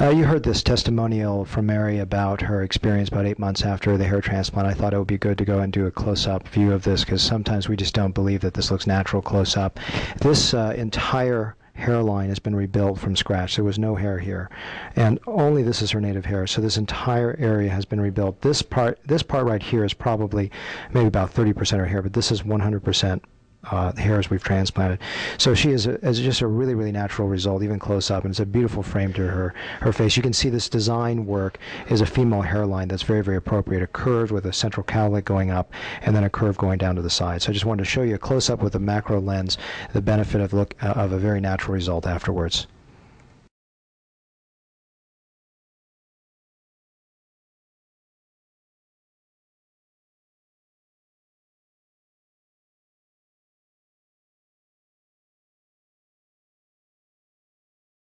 Uh, you heard this testimonial from Mary about her experience about eight months after the hair transplant. I thought it would be good to go and do a close-up view of this because sometimes we just don't believe that this looks natural close-up. This uh, entire hairline has been rebuilt from scratch. There was no hair here, and only this is her native hair. So this entire area has been rebuilt. This part, this part right here is probably maybe about 30% of her hair, but this is 100% uh, hairs we've transplanted. So she is, a, is just a really, really natural result, even close up, and it's a beautiful frame to her her face. You can see this design work is a female hairline that's very, very appropriate. A curve with a central cowlick going up, and then a curve going down to the side. So I just wanted to show you a close up with a macro lens, the benefit of look uh, of a very natural result afterwards.